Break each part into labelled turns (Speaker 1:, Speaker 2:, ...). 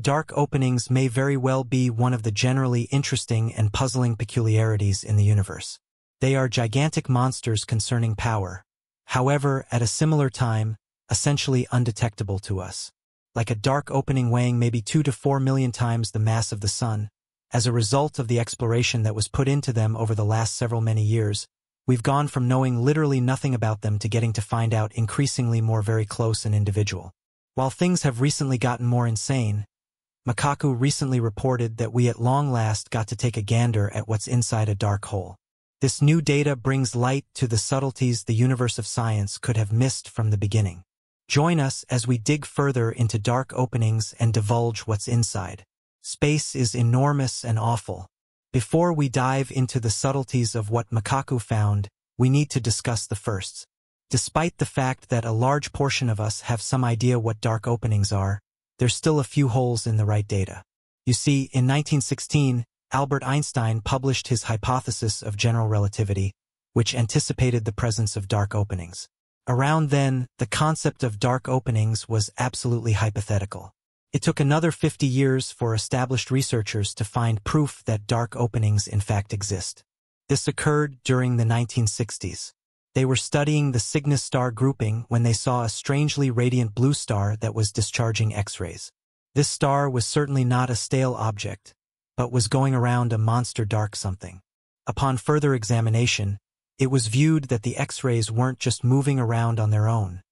Speaker 1: dark openings may very well be one of the generally interesting and puzzling peculiarities in the universe. They are gigantic monsters concerning power, however, at a similar time, essentially undetectable to us. Like a dark opening weighing maybe two to four million times the mass of the sun, as a result of the exploration that was put into them over the last several many years, we've gone from knowing literally nothing about them to getting to find out increasingly more very close and individual. While things have recently gotten more insane, Michio Kaku recently reported that we at long last got to take a gander at what's inside a dark hole. This new data brings light to the subtleties the universe of science could have missed from the beginning. Join us as we dig further into dark openings and divulge what's inside. Space is enormous and awful. Before we dive into the subtleties of what Michio Kaku found, we need to discuss the firsts. Despite the fact that a large portion of us have some idea what dark openings are, there's still a few holes in the right data. You see, in 1916, Albert Einstein published his hypothesis of general relativity, which anticipated the presence of dark openings. Around then, the concept of dark openings was absolutely hypothetical. It took another 50 years for established researchers to find proof that dark openings in fact exist. This occurred during the 1960s. They were studying the Cygnus star grouping when they saw a strangely radiant blue star that was discharging X-rays. This star was certainly not a stale object, but was going around a monster dark something. Upon further examination, it was viewed that the X-rays weren't just moving around on their own.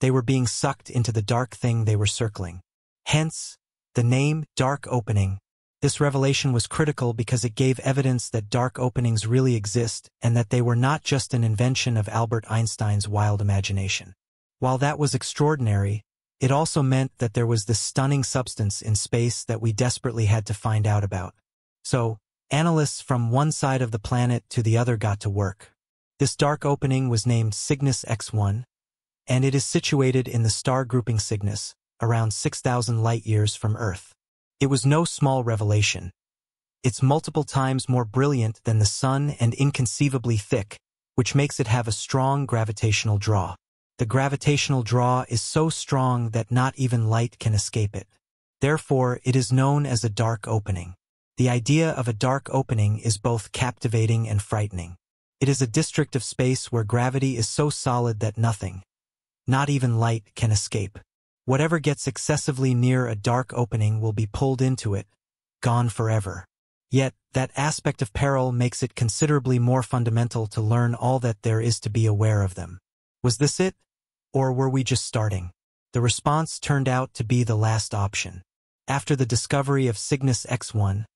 Speaker 1: They were being sucked into the dark thing they were circling. Hence, the name Dark Opening. This revelation was critical because it gave evidence that dark openings really exist and that they were not just an invention of Albert Einstein's wild imagination. While that was extraordinary, it also meant that there was this stunning substance in space that we desperately had to find out about. So, analysts from one side of the planet to the other got to work. This dark opening was named Cygnus X1, and it is situated in the star grouping Cygnus, around 6,000 light-years from Earth. It was no small revelation. It's multiple times more brilliant than the sun and inconceivably thick, which makes it have a strong gravitational draw. The gravitational draw is so strong that not even light can escape it. Therefore, it is known as a dark opening. The idea of a dark opening is both captivating and frightening. It is a district of space where gravity is so solid that nothing, not even light, can escape. Whatever gets excessively near a dark opening will be pulled into it, gone forever. Yet, that aspect of peril makes it considerably more fundamental to learn all that there is to be aware of them. Was this it? Or were we just starting? The response turned out to be the last option. After the discovery of Cygnus X1,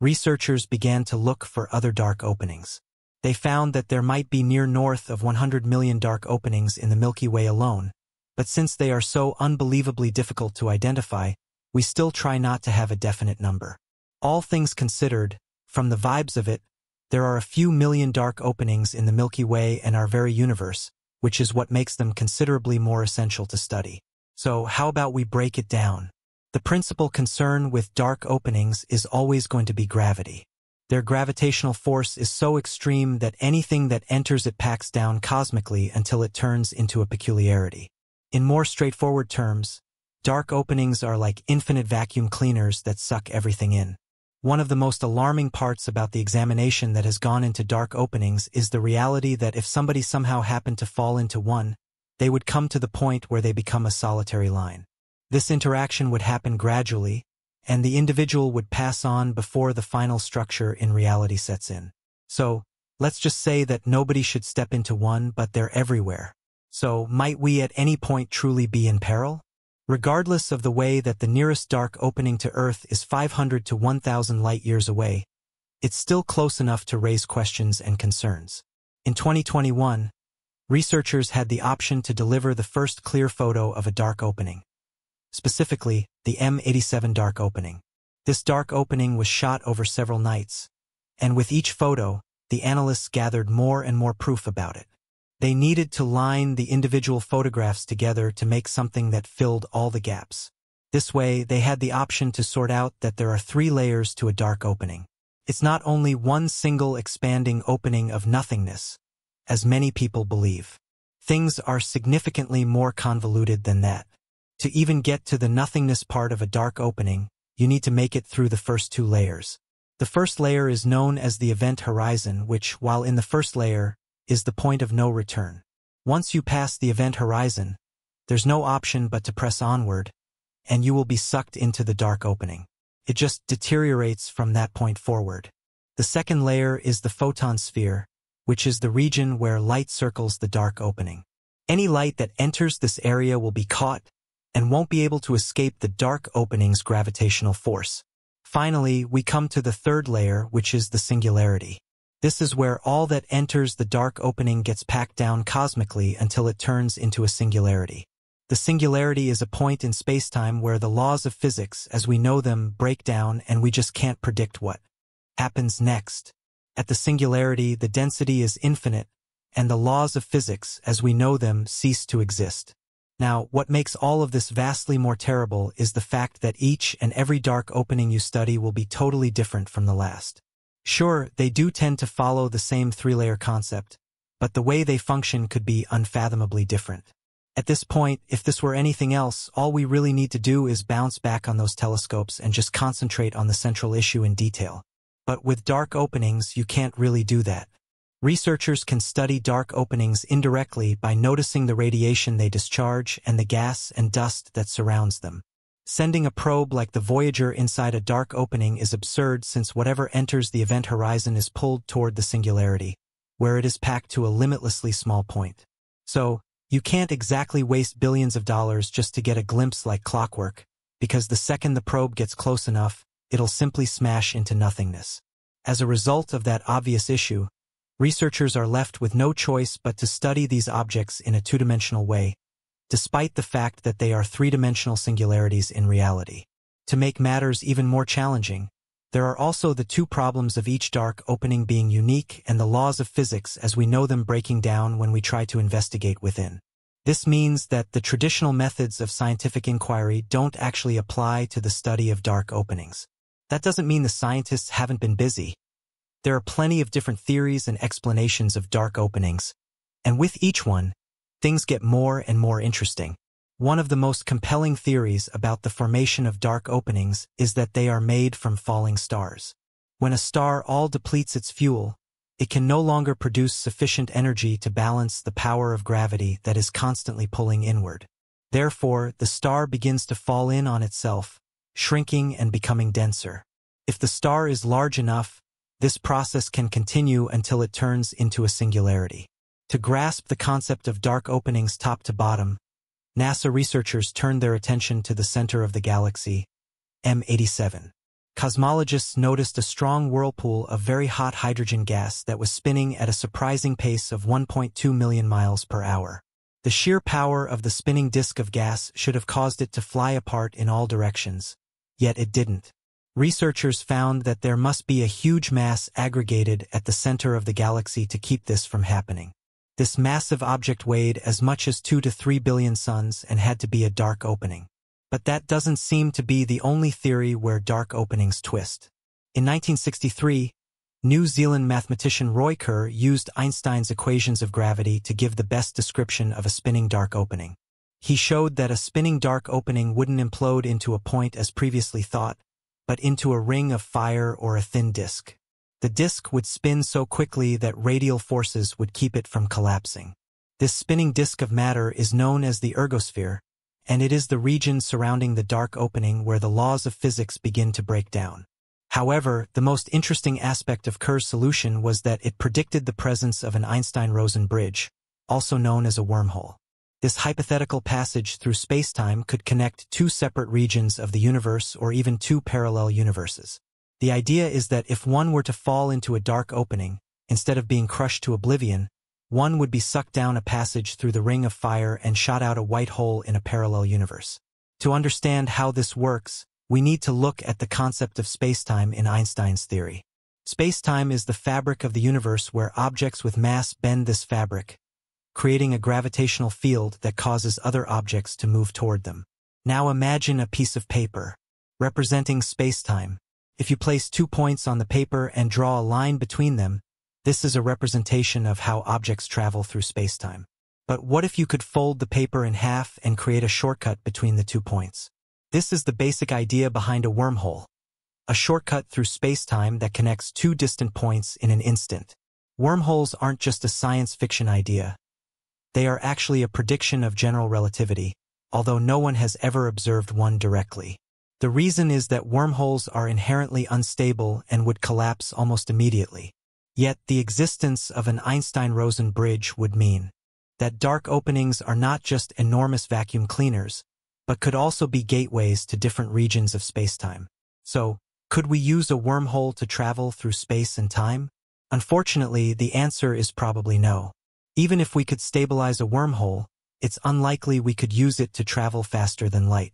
Speaker 1: researchers began to look for other dark openings. They found that there might be near north of 100 million dark openings in the Milky Way alone, but since they are so unbelievably difficult to identify, we still try not to have a definite number. All things considered, from the vibes of it, there are a few million dark openings in the Milky Way and our very universe, which is what makes them considerably more essential to study. So how about we break it down? The principal concern with dark openings is always going to be gravity. Their gravitational force is so extreme that anything that enters it packs down cosmically until it turns into a peculiarity. In more straightforward terms, dark openings are like infinite vacuum cleaners that suck everything in. One of the most alarming parts about the examination that has gone into dark openings is the reality that if somebody somehow happened to fall into one, they would come to the point where they become a solitary line. This interaction would happen gradually, and the individual would pass on before the final structure in reality sets in. So, let's just say that nobody should step into one, but they're everywhere. So might we at any point truly be in peril? Regardless of the way that the nearest dark opening to Earth is 500 to 1,000 light-years away, it's still close enough to raise questions and concerns. In 2021, researchers had the option to deliver the first clear photo of a dark opening, specifically the M87 dark opening. This dark opening was shot over several nights, and with each photo, the analysts gathered more and more proof about it. They needed to line the individual photographs together to make something that filled all the gaps. This way, they had the option to sort out that there are three layers to a dark opening. It's not only one single expanding opening of nothingness, as many people believe. Things are significantly more convoluted than that. To even get to the nothingness part of a dark opening, you need to make it through the first two layers. The first layer is known as the event horizon, which, while in the first layer, is the point of no return. Once you pass the event horizon, there's no option but to press onward, and you will be sucked into the dark opening. It just deteriorates from that point forward. The second layer is the photon sphere, which is the region where light circles the dark opening. Any light that enters this area will be caught and won't be able to escape the dark opening's gravitational force. Finally, we come to the third layer, which is the singularity. This is where all that enters the dark opening gets packed down cosmically until it turns into a singularity. The singularity is a point in spacetime where the laws of physics, as we know them, break down and we just can't predict what happens next. At the singularity, the density is infinite, and the laws of physics, as we know them, cease to exist. Now, what makes all of this vastly more terrible is the fact that each and every dark opening you study will be totally different from the last. Sure, they do tend to follow the same three-layer concept, but the way they function could be unfathomably different. At this point, if this were anything else, all we really need to do is bounce back on those telescopes and just concentrate on the central issue in detail. But with dark openings, you can't really do that. Researchers can study dark openings indirectly by noticing the radiation they discharge and the gas and dust that surrounds them. Sending a probe like the Voyager inside a dark opening is absurd since whatever enters the event horizon is pulled toward the singularity, where it is packed to a limitlessly small point. So, you can't exactly waste billions of dollars just to get a glimpse like clockwork, because the second the probe gets close enough, it'll simply smash into nothingness. As a result of that obvious issue, researchers are left with no choice but to study these objects in a two-dimensional way, despite the fact that they are three-dimensional singularities in reality. To make matters even more challenging, there are also the two problems of each dark opening being unique and the laws of physics as we know them breaking down when we try to investigate within. This means that the traditional methods of scientific inquiry don't actually apply to the study of dark openings. That doesn't mean the scientists haven't been busy. There are plenty of different theories and explanations of dark openings, and with each one, things get more and more interesting. One of the most compelling theories about the formation of dark openings is that they are made from falling stars. When a star all depletes its fuel, it can no longer produce sufficient energy to balance the power of gravity that is constantly pulling inward. Therefore, the star begins to fall in on itself, shrinking and becoming denser. If the star is large enough, this process can continue until it turns into a singularity. To grasp the concept of dark openings top to bottom, NASA researchers turned their attention to the center of the galaxy, M87. Cosmologists noticed a strong whirlpool of very hot hydrogen gas that was spinning at a surprising pace of 1.2 million miles per hour. The sheer power of the spinning disk of gas should have caused it to fly apart in all directions, yet it didn't. Researchers found that there must be a huge mass aggregated at the center of the galaxy to keep this from happening. This massive object weighed as much as 2 to 3 billion suns and had to be a dark opening. But that doesn't seem to be the only theory where dark openings twist. In 1963, New Zealand mathematician Roy Kerr used Einstein's equations of gravity to give the best description of a spinning dark opening. He showed that a spinning dark opening wouldn't implode into a point as previously thought, but into a ring of fire or a thin disk. The disk would spin so quickly that radial forces would keep it from collapsing. This spinning disk of matter is known as the ergosphere, and it is the region surrounding the dark opening where the laws of physics begin to break down. However, the most interesting aspect of Kerr's solution was that it predicted the presence of an Einstein-Rosen bridge, also known as a wormhole. This hypothetical passage through spacetime could connect two separate regions of the universe or even two parallel universes. The idea is that if one were to fall into a dark opening, instead of being crushed to oblivion, one would be sucked down a passage through the ring of fire and shot out a white hole in a parallel universe. To understand how this works, we need to look at the concept of spacetime in Einstein's theory. Spacetime is the fabric of the universe where objects with mass bend this fabric, creating a gravitational field that causes other objects to move toward them. Now imagine a piece of paper, representing spacetime. If you place two points on the paper and draw a line between them, this is a representation of how objects travel through spacetime. But what if you could fold the paper in half and create a shortcut between the two points? This is the basic idea behind a wormhole, a shortcut through space-time that connects two distant points in an instant. Wormholes aren't just a science fiction idea. They are actually a prediction of general relativity, although no one has ever observed one directly. The reason is that wormholes are inherently unstable and would collapse almost immediately. Yet the existence of an Einstein-Rosen bridge would mean that dark openings are not just enormous vacuum cleaners, but could also be gateways to different regions of spacetime. So, could we use a wormhole to travel through space and time? Unfortunately, the answer is probably no. Even if we could stabilize a wormhole, it's unlikely we could use it to travel faster than light.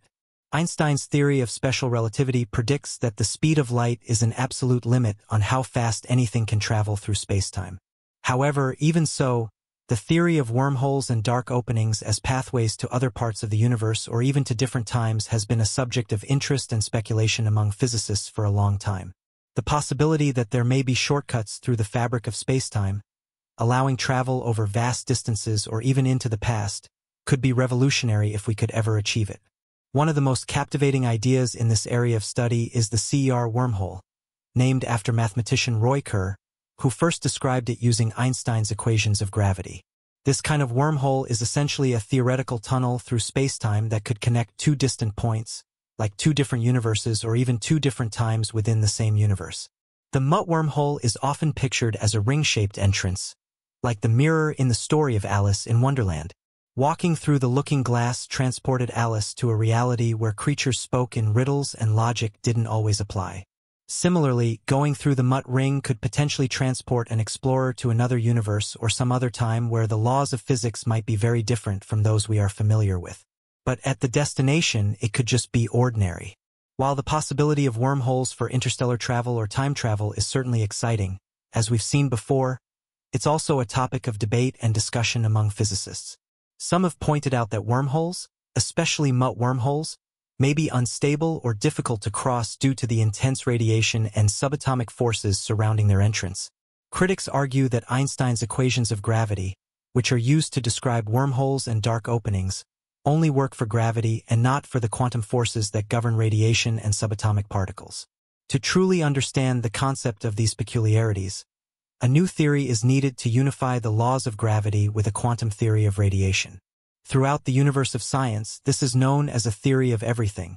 Speaker 1: Einstein's theory of special relativity predicts that the speed of light is an absolute limit on how fast anything can travel through spacetime. However, even so, the theory of wormholes and dark openings as pathways to other parts of the universe or even to different times has been a subject of interest and speculation among physicists for a long time. The possibility that there may be shortcuts through the fabric of spacetime, allowing travel over vast distances or even into the past, could be revolutionary if we could ever achieve it. One of the most captivating ideas in this area of study is the Kerr wormhole, named after mathematician Roy Kerr, who first described it using Einstein's equations of gravity. This kind of wormhole is essentially a theoretical tunnel through spacetime that could connect two distant points, like two different universes or even two different times within the same universe. The Mutt wormhole is often pictured as a ring-shaped entrance, like the mirror in the story of Alice in Wonderland. Walking through the looking glass transported Alice to a reality where creatures spoke in riddles and logic didn't always apply. Similarly, going through the Mutt ring could potentially transport an explorer to another universe or some other time where the laws of physics might be very different from those we are familiar with. But at the destination, it could just be ordinary. While the possibility of wormholes for interstellar travel or time travel is certainly exciting, as we've seen before, it's also a topic of debate and discussion among physicists. Some have pointed out that wormholes, especially Mutt wormholes, may be unstable or difficult to cross due to the intense radiation and subatomic forces surrounding their entrance. Critics argue that Einstein's equations of gravity, which are used to describe wormholes and dark openings, only work for gravity and not for the quantum forces that govern radiation and subatomic particles. To truly understand the concept of these peculiarities, a new theory is needed to unify the laws of gravity with a quantum theory of radiation. Throughout the universe of science, this is known as a theory of everything,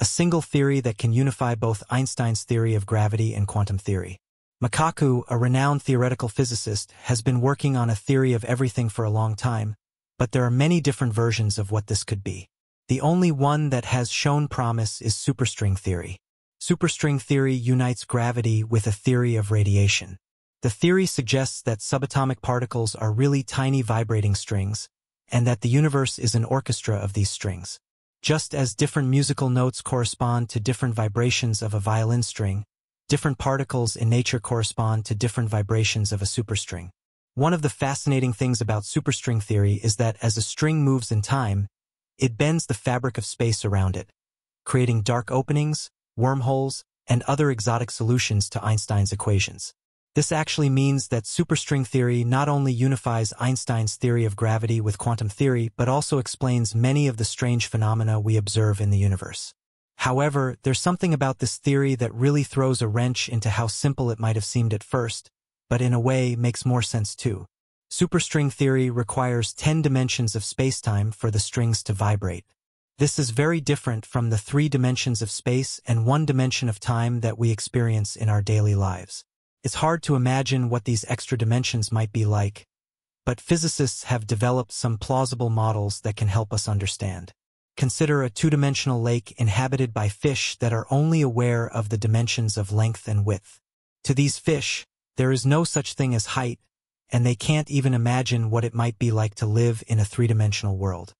Speaker 1: a single theory that can unify both Einstein's theory of gravity and quantum theory. Michio Kaku, a renowned theoretical physicist, has been working on a theory of everything for a long time, but there are many different versions of what this could be. The only one that has shown promise is superstring theory. Superstring theory unites gravity with a theory of radiation. The theory suggests that subatomic particles are really tiny vibrating strings, and that the universe is an orchestra of these strings. Just as different musical notes correspond to different vibrations of a violin string, different particles in nature correspond to different vibrations of a superstring. One of the fascinating things about superstring theory is that as a string moves in time, it bends the fabric of space around it, creating dark openings, wormholes, and other exotic solutions to Einstein's equations. This actually means that superstring theory not only unifies Einstein's theory of gravity with quantum theory, but also explains many of the strange phenomena we observe in the universe. However, there's something about this theory that really throws a wrench into how simple it might have seemed at first, but in a way makes more sense too. Superstring theory requires 10 dimensions of spacetime for the strings to vibrate. This is very different from the three dimensions of space and one dimension of time that we experience in our daily lives. It's hard to imagine what these extra dimensions might be like, but physicists have developed some plausible models that can help us understand. Consider a two-dimensional lake inhabited by fish that are only aware of the dimensions of length and width. To these fish, there is no such thing as height, and they can't even imagine what it might be like to live in a three-dimensional world.